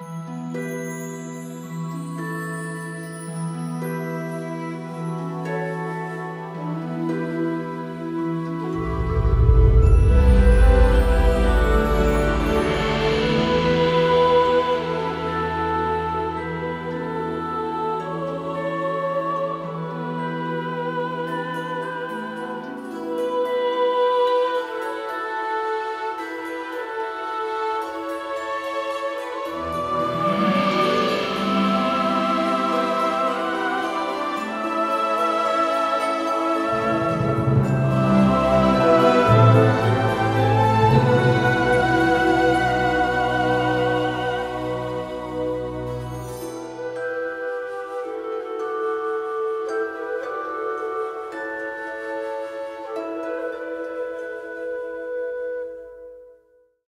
Música